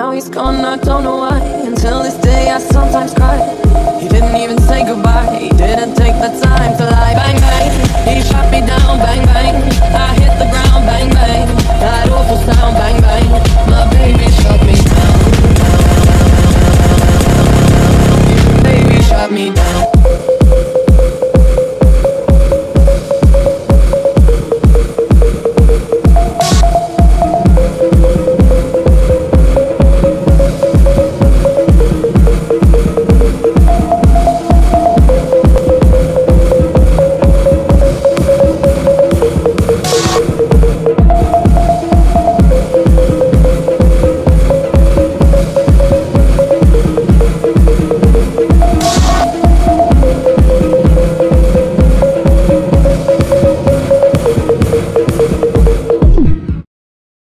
now he's gone, I don't know why. Until this day I sometimes cry. He didn't even say goodbye. He didn't take the time to lie.